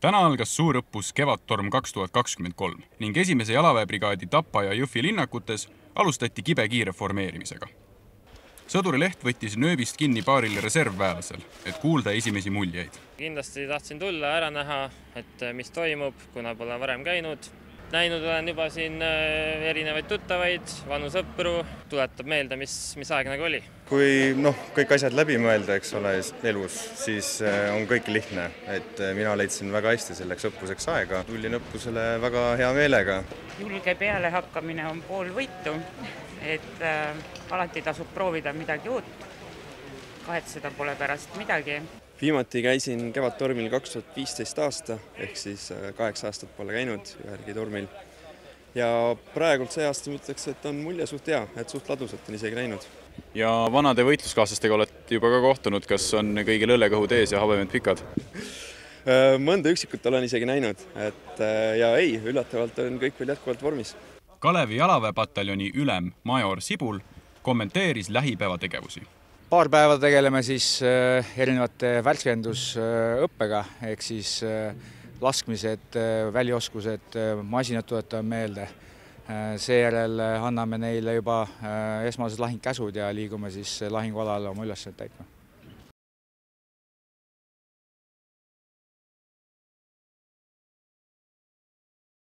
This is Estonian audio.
täna algas suurõppus Kevadtorm kaks tuhat kakskümmend kolm ning esimese jalaväebrigaadi Tapa ja Jõhvi linnakutes alustati kibekiire formeerimisega. sõduri Leht võttis nööbist kinni paaril reservväelasel, et kuulda esimesi muljeid. kindlasti tahtsin tulla, ära näha, et mis toimub, kuna pole varem käinud näinud olen juba siin äh, erinevaid tuttavaid, vanu sõpru, tuletab meelde, mis, mis aeg nagu oli. kui noh, kõik asjad läbi mõelda, eks ole, elus, siis äh, on kõik lihtne, et äh, mina leidsin väga hästi selleks õppuseks aega, tulin õppusele väga hea meelega. julge pealehakkamine on pool võitu, et äh, alati tasub proovida midagi uut. kahetseda pole pärast midagi viimati käisin Kevadtormil kaks tuhat viisteist aasta, ehk siis äh, kaheksa aastat pole käinud ühelgi tormil. ja praegult see aasta ma ütleks, et on mulje suht hea, et suht ladusalt on isegi läinud. ja vanade võitluskaaslastega olete juba ka kohtunud, kas on kõigil õllekõhud ees ja habemed pikad äh, mõnda üksikut olen isegi näinud, et äh, ja ei, üllatavalt on kõik veel jätkuvalt vormis. Kalevi jalaväepataljoni ülem major Sibul kommenteeris lähipäeva tegevusi paar päeva tegeleme siis äh, erinevate värskendusõppega ehk siis äh, laskmised, äh, välioskused, masinad tuletame meelde. seejärel anname neile juba esmased lahingkäsud ja liigume siis lahingualale oma ülesandeid täitma